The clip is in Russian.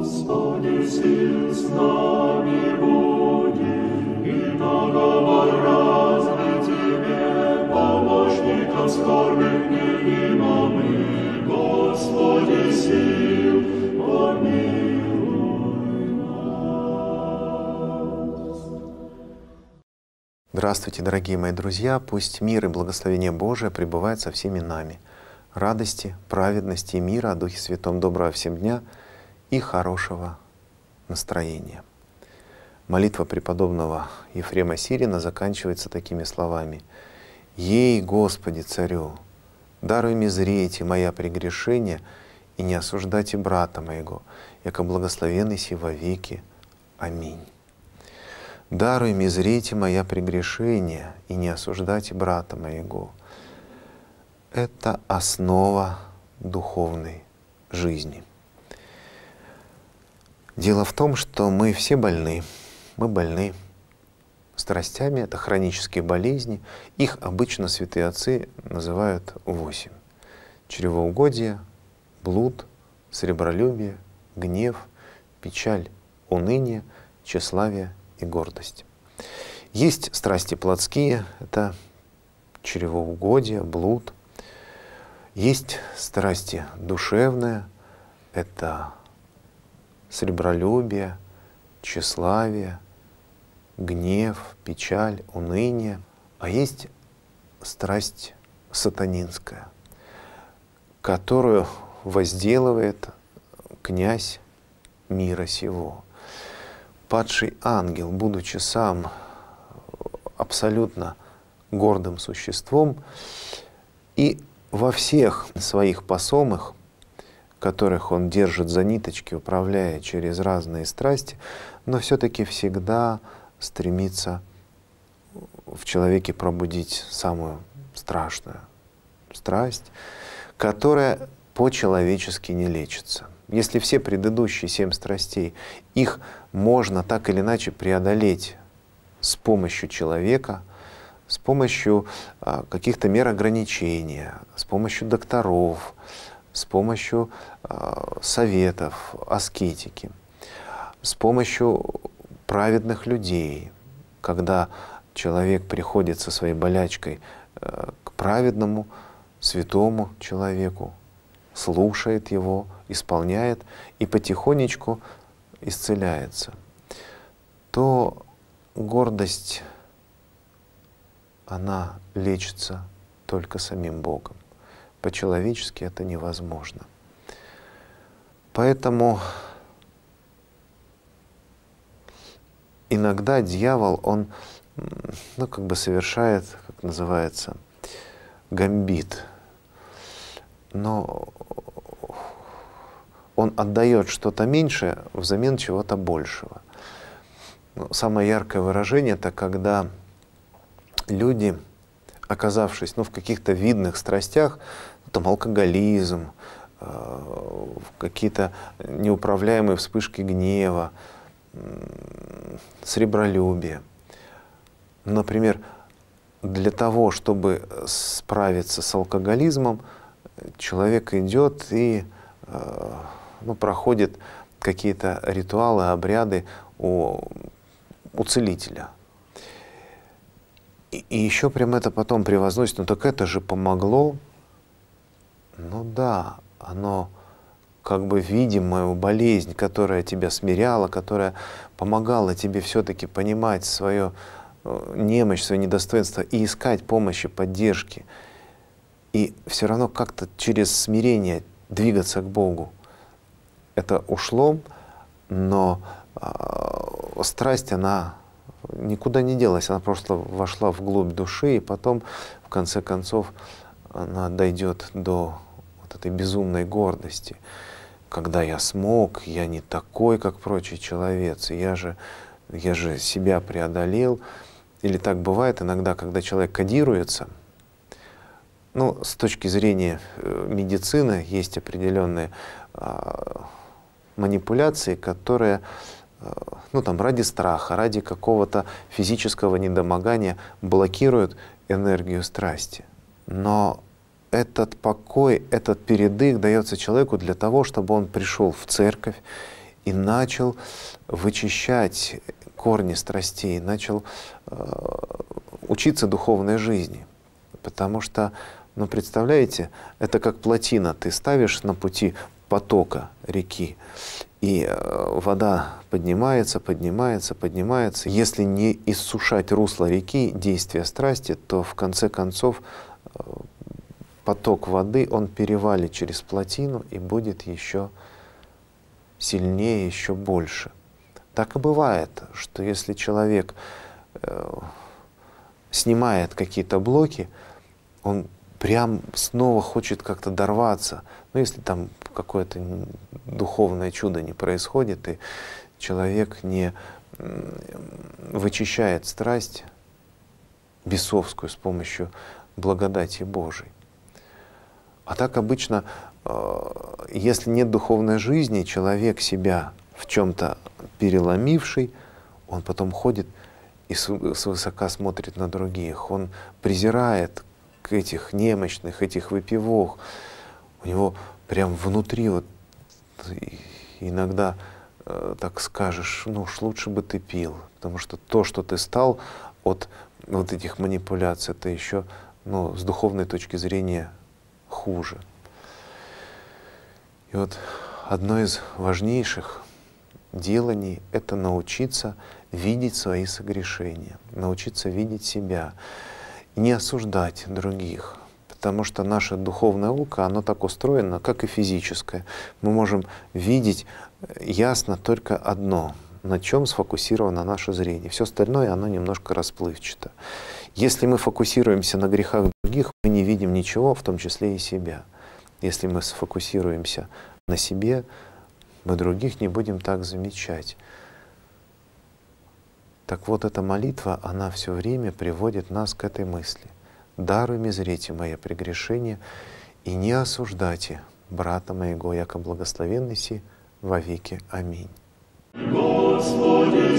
Господи, сил с нами будет, и наговор разный Тебе, помощником скорбных невимомых, Господи, сил, помилуй. Здравствуйте, дорогие мои друзья! Пусть мир и благословение Божие пребывают со всеми нами. Радости, праведности и мира о Духе Святом доброго всем дня и хорошего настроения. Молитва преподобного Ефрема Сирина заканчивается такими словами. «Ей, Господи, Царю, даруй мне зреть моя прегрешения, и не осуждайте брата моего, яко благословенный си во веки. Аминь». Даруй мне зрите моя прегрешения, и не осуждайте брата моего. Это основа духовной жизни. Дело в том, что мы все больны. Мы больны страстями, это хронические болезни. Их обычно святые отцы называют восемь. Чревоугодие, блуд, сребролюбие, гнев, печаль, уныние, тщеславие и гордость. Есть страсти плотские, это чревоугодие, блуд. Есть страсти душевные, это сребролюбие, тщеславие, гнев, печаль, уныние. А есть страсть сатанинская, которую возделывает князь мира сего. Падший ангел, будучи сам абсолютно гордым существом, и во всех своих посомах которых он держит за ниточки, управляя через разные страсти, но все-таки всегда стремится в человеке пробудить самую страшную страсть, которая по-человечески не лечится. Если все предыдущие семь страстей, их можно так или иначе преодолеть с помощью человека, с помощью а, каких-то мер ограничения, с помощью докторов, с помощью э, советов, аскетики, с помощью праведных людей, когда человек приходит со своей болячкой э, к праведному, святому человеку, слушает его, исполняет и потихонечку исцеляется, то гордость, она лечится только самим Богом. По-человечески это невозможно. Поэтому иногда дьявол, он ну, как бы совершает, как называется, гамбит. Но он отдает что-то меньшее взамен чего-то большего. Ну, самое яркое выражение это когда люди, оказавшись ну, в каких-то видных страстях, там алкоголизм, э, какие-то неуправляемые вспышки гнева, сребролюбие. Например, для того, чтобы справиться с алкоголизмом, человек идет и э, ну, проходит какие-то ритуалы, обряды у, у целителя. И, еще прям это потом превозносит, ну так это же помогло, ну да, оно как бы видимая болезнь, которая тебя смиряла, которая помогала тебе все-таки понимать свою э, немощь, свое недостоинство и искать помощи, поддержки. И все равно как-то через смирение двигаться к Богу. Это ушло, но э, страсть, она никуда не делась, она просто вошла в глубь души, и потом, в конце концов, она дойдет до вот этой безумной гордости. Когда я смог, я не такой, как прочий человец, я же, я же себя преодолел. Или так бывает иногда, когда человек кодируется, ну, с точки зрения э, медицины есть определенные э, манипуляции, которые ну, там, ради страха, ради какого-то физического недомогания блокируют энергию страсти. Но этот покой, этот передых дается человеку для того, чтобы он пришел в церковь и начал вычищать корни страстей, начал э, учиться духовной жизни. Потому что, ну представляете, это как плотина, ты ставишь на пути потока реки, и э, вода поднимается, поднимается, поднимается. Если не иссушать русло реки, действия страсти, то в конце концов э, поток воды, он перевалит через плотину и будет еще сильнее, еще больше. Так и бывает, что если человек э, снимает какие-то блоки, он прям снова хочет как-то дорваться. Но если там какое-то духовное чудо не происходит, и человек не вычищает страсть бесовскую с помощью благодати Божией. А так обычно, э, если нет духовной жизни, человек себя в чем-то переломивший, он потом ходит и свысока смотрит на других. Он презирает этих немощных, этих выпивок. У него прям внутри вот иногда э, так скажешь, ну уж лучше бы ты пил, потому что то, что ты стал от вот этих манипуляций, это еще ну, с духовной точки зрения хуже. И вот одно из важнейших деланий — это научиться видеть свои согрешения, научиться видеть себя, не осуждать других, потому что наше духовное око, оно так устроено, как и физическое. Мы можем видеть ясно только одно, на чем сфокусировано наше зрение. Все остальное, оно немножко расплывчато. Если мы фокусируемся на грехах других, мы не видим ничего, в том числе и себя. Если мы сфокусируемся на себе, мы других не будем так замечать. Так вот, эта молитва, она все время приводит нас к этой мысли. «Даруй мизрите мое прегрешение, и не осуждайте брата моего, яко благословенный си во веки. Аминь». Господи,